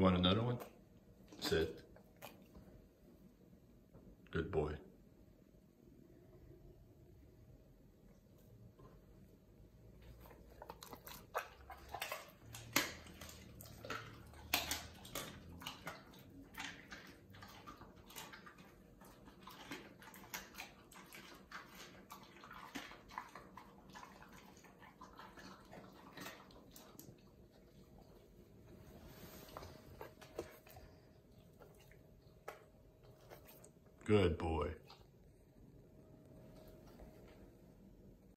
want another one? Sit. Good boy. Good boy.